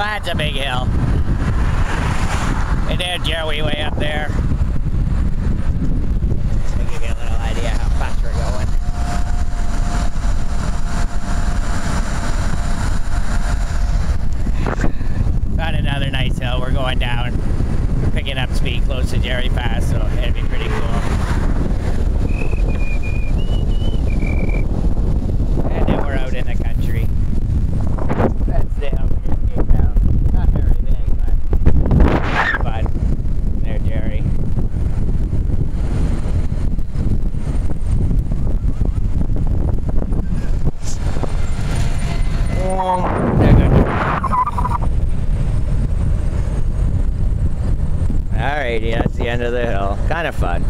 That's a big hill. And there's Joey way up there. To give you a little idea how fast we're going. Found another nice hill. We're going down. We're picking up speed close to Jerry Pass, so it'd be pretty cool. And then we're out in the country. That's the hill we're gonna go down. Not very big, but fun. There, Jerry. There goes Alrighty, that's the end of the hill. Kind of fun.